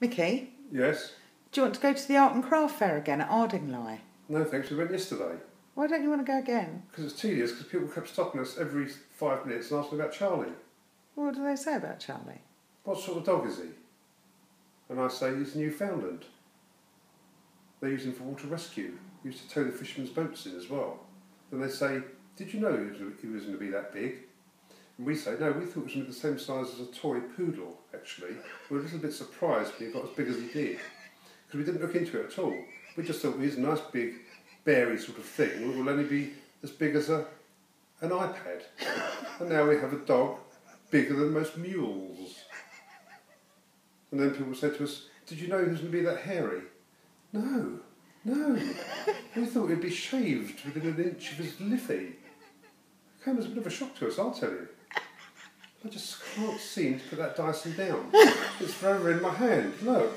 Mickey, Yes? do you want to go to the art and craft fair again at Ardingly? No, thanks. We went yesterday. Why don't you want to go again? Because it's tedious, because people kept stopping us every five minutes and asking about Charley. What do they say about Charley? What sort of dog is he? And I say he's a Newfoundland. They use him for water rescue. He used to tow the fishermen's boats in as well. Then they say, Did you know he was, he was going to be that big? We say, No, we thought it was going to be the same size as a toy poodle, actually. We were a little bit surprised when he got as big as he did. Because we didn't look into it at all. We just thought he was a nice big, berry sort of thing. It will only be as big as a, an iPad. and now we have a dog bigger than most mules. And then people said to us, Did you know he was going to be that hairy? No, no. we thought he'd be shaved within an inch of his liffey. It came as a bit of a shock to us, I'll tell you. I just can't seem to put that Dyson down. It's forever in my hand. Look.